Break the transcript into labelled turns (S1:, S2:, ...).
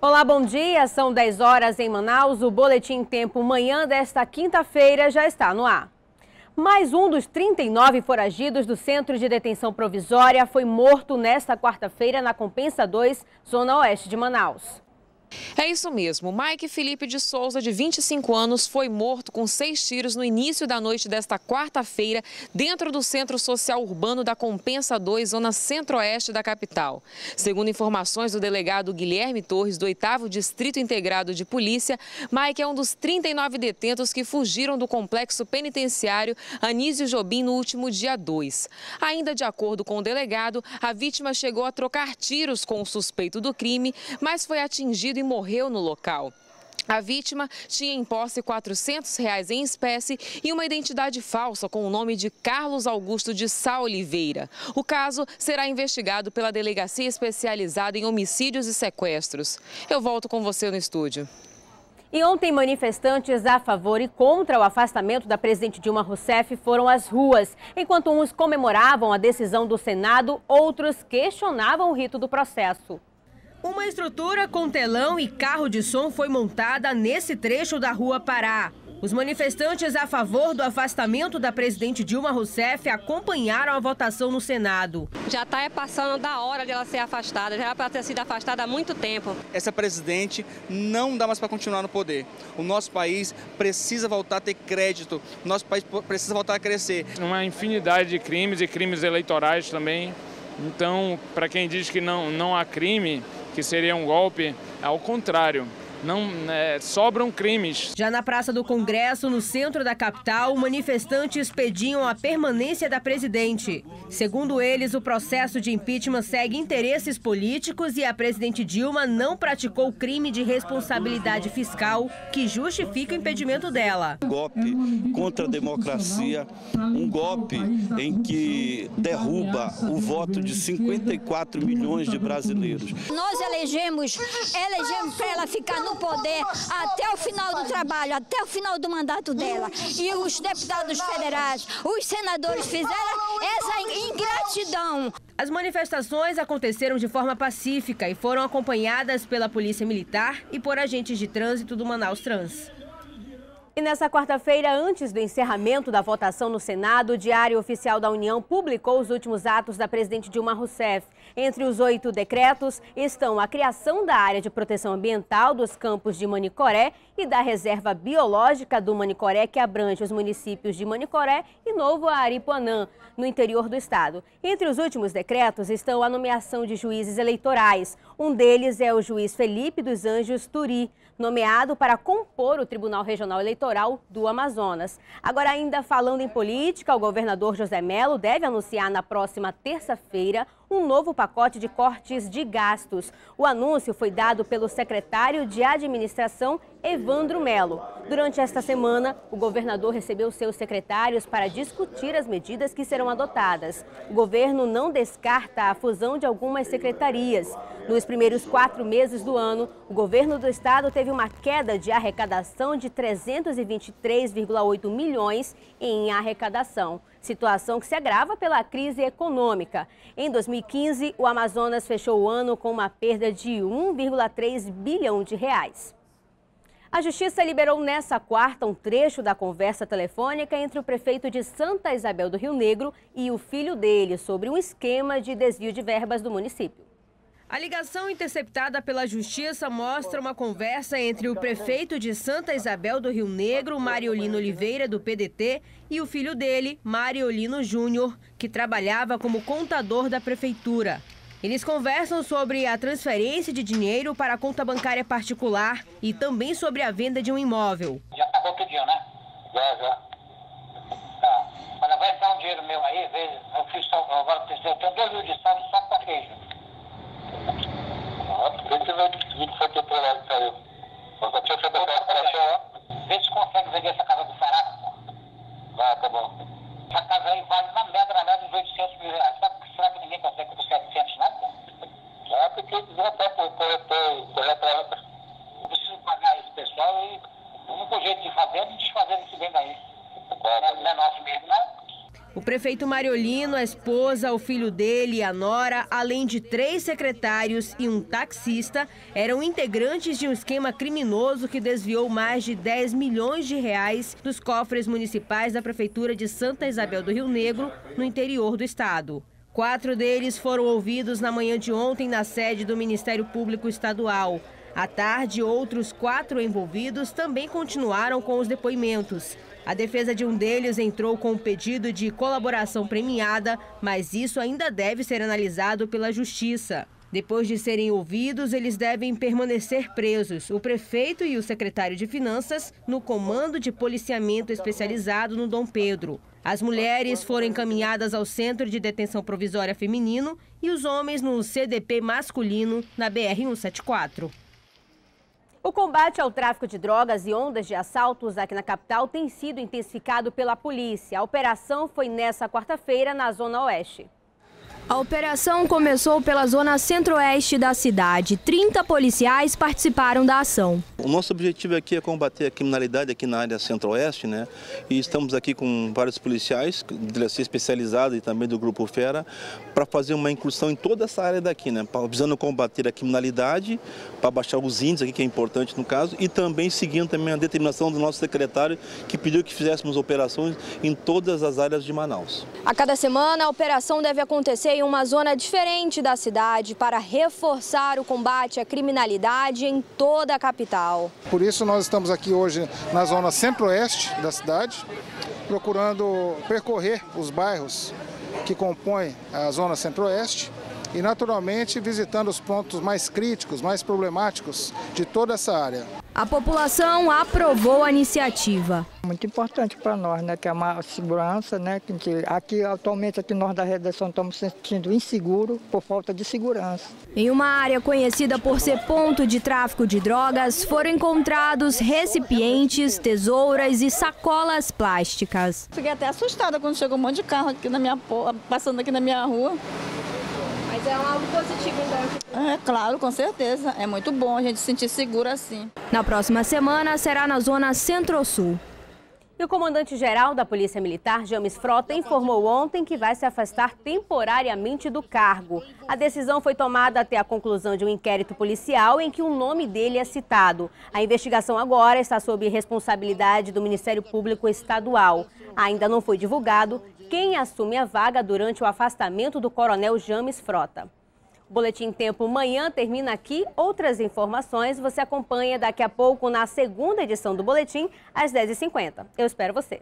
S1: Olá, bom dia. São 10 horas em Manaus. O Boletim Tempo Manhã desta quinta-feira já está no ar. Mais um dos 39 foragidos do Centro de Detenção Provisória foi morto nesta quarta-feira na Compensa 2, Zona Oeste de Manaus.
S2: É isso mesmo. Mike Felipe de Souza, de 25 anos, foi morto com seis tiros no início da noite desta quarta-feira, dentro do Centro Social Urbano da Compensa 2, zona centro-oeste da capital. Segundo informações do delegado Guilherme Torres, do 8 Distrito Integrado de Polícia, Mike é um dos 39 detentos que fugiram do complexo penitenciário Anísio Jobim no último dia 2. Ainda de acordo com o delegado, a vítima chegou a trocar tiros com o suspeito do crime, mas foi atingido e morreu no local. A vítima tinha em posse 400 reais em espécie e uma identidade falsa com o nome de Carlos Augusto de Sá Oliveira. O caso será investigado pela Delegacia Especializada em Homicídios e Sequestros. Eu volto com você no estúdio.
S1: E ontem, manifestantes a favor e contra o afastamento da presidente Dilma Rousseff foram às ruas. Enquanto uns comemoravam a decisão do Senado, outros questionavam o rito do processo. Uma estrutura com telão e carro de som foi montada nesse trecho da Rua Pará. Os manifestantes a favor do afastamento da presidente Dilma Rousseff acompanharam a votação no Senado.
S3: Já está passando da hora de ela ser afastada, já era para ter sido afastada há muito tempo.
S4: Essa presidente não dá mais para continuar no poder. O nosso país precisa voltar a ter crédito, o nosso país precisa voltar a crescer.
S5: Uma infinidade de crimes e crimes eleitorais também. Então, para quem diz que não, não há crime, que seria um golpe, ao contrário não é, sobram crimes.
S1: Já na Praça do Congresso, no centro da capital, manifestantes pediam a permanência da presidente. Segundo eles, o processo de impeachment segue interesses políticos e a presidente Dilma não praticou crime de responsabilidade fiscal que justifica o impedimento dela.
S6: Um golpe contra a democracia, um golpe em que derruba o voto de 54 milhões de brasileiros.
S7: Nós elegemos, elegemos para ela ficar no poder até o final do trabalho, até o final do mandato dela. E os deputados federais, os senadores fizeram essa ingratidão.
S1: As manifestações aconteceram de forma pacífica e foram acompanhadas pela Polícia Militar e por agentes de trânsito do Manaus Trans. E nessa quarta-feira, antes do encerramento da votação no Senado, o Diário Oficial da União publicou os últimos atos da presidente Dilma Rousseff. Entre os oito decretos estão a criação da área de proteção ambiental dos campos de Manicoré e da reserva biológica do Manicoré, que abrange os municípios de Manicoré e Novo Aripuanã, no interior do estado. Entre os últimos decretos estão a nomeação de juízes eleitorais. Um deles é o juiz Felipe dos Anjos Turi, nomeado para compor o Tribunal Regional Eleitoral do Amazonas. Agora, ainda falando em política, o governador José Melo deve anunciar na próxima terça-feira um novo pacote de cortes de gastos. O anúncio foi dado pelo secretário de Administração, Evandro Melo. Durante esta semana, o governador recebeu seus secretários para discutir as medidas que serão adotadas. O governo não descarta a fusão de algumas secretarias. Nos primeiros quatro meses do ano, o governo do estado teve uma queda de arrecadação de 323,8 milhões em arrecadação situação que se agrava pela crise econômica. Em 2015, o Amazonas fechou o ano com uma perda de 1,3 bilhão de reais. A Justiça liberou nessa quarta um trecho da conversa telefônica entre o prefeito de Santa Isabel do Rio Negro e o filho dele sobre um esquema de desvio de verbas do município. A ligação interceptada pela Justiça mostra uma conversa entre o prefeito de Santa Isabel do Rio Negro, Mariolino Oliveira, do PDT, e o filho dele, Mariolino Júnior, que trabalhava como contador da prefeitura. Eles conversam sobre a transferência de dinheiro para a conta bancária particular e também sobre a venda de um imóvel.
S8: Já pagou tudinho, né? Já, já. Tá. Vai dar um dinheiro meu aí, eu fiz agora eu tenho dois mil de saldo só para queijo. Vê se consegue vender essa casa do Sará. Vai, tá bom. Essa casa aí vale na média, na média, uns 800 mil reais. Será que ninguém consegue por 700 nada? Correto. Eu preciso pagar esse pessoal e o único jeito de fazer é desfazer bem daí. Não é nosso mesmo, né?
S1: O prefeito Mariolino, a esposa, o filho dele e a nora, além de três secretários e um taxista, eram integrantes de um esquema criminoso que desviou mais de 10 milhões de reais dos cofres municipais da prefeitura de Santa Isabel do Rio Negro, no interior do estado. Quatro deles foram ouvidos na manhã de ontem na sede do Ministério Público Estadual. À tarde, outros quatro envolvidos também continuaram com os depoimentos. A defesa de um deles entrou com um pedido de colaboração premiada, mas isso ainda deve ser analisado pela Justiça. Depois de serem ouvidos, eles devem permanecer presos, o prefeito e o secretário de Finanças, no comando de policiamento especializado no Dom Pedro. As mulheres foram encaminhadas ao Centro de Detenção Provisória Feminino e os homens no CDP masculino, na BR-174. O combate ao tráfico de drogas e ondas de assaltos aqui na capital tem sido intensificado pela polícia. A operação foi nessa quarta-feira na Zona Oeste.
S9: A operação começou pela zona centro-oeste da cidade. 30 policiais participaram da ação.
S10: O nosso objetivo aqui é combater a criminalidade aqui na área centro-oeste, né? E estamos aqui com vários policiais, delegacia especializada e também do Grupo Fera, para fazer uma incursão em toda essa área daqui, né? Visando combater a criminalidade, para baixar os índices aqui, que é importante no caso, e também seguindo também a determinação do nosso secretário, que pediu que fizéssemos operações em todas as áreas de Manaus.
S9: A cada semana, a operação deve acontecer em uma zona diferente da cidade para reforçar o combate à criminalidade em toda a capital.
S11: Por isso nós estamos aqui hoje na zona centro-oeste da cidade, procurando percorrer os bairros que compõem a zona centro-oeste e, naturalmente, visitando os pontos mais críticos, mais problemáticos de toda essa área.
S9: A população aprovou a iniciativa.
S12: Muito importante para nós, né, que é uma segurança, né, que gente, aqui atualmente aqui nós da redação estamos sentindo inseguro por falta de segurança.
S9: Em uma área conhecida por ser ponto de tráfico de drogas, foram encontrados recipientes, tesouras e sacolas plásticas.
S13: Fiquei até assustada quando chegou um monte de carro aqui na minha passando aqui na minha rua.
S9: É algo positivo, então?
S13: É claro, com certeza. É muito bom a gente se sentir seguro assim.
S9: Na próxima semana será na zona Centro-Sul.
S1: E o comandante-geral da Polícia Militar, James Frota, informou ontem que vai se afastar temporariamente do cargo. A decisão foi tomada até a conclusão de um inquérito policial em que o nome dele é citado. A investigação agora está sob responsabilidade do Ministério Público Estadual. Ainda não foi divulgado quem assume a vaga durante o afastamento do coronel James Frota. O Boletim Tempo Manhã termina aqui. Outras informações você acompanha daqui a pouco na segunda edição do Boletim, às 10h50. Eu espero você.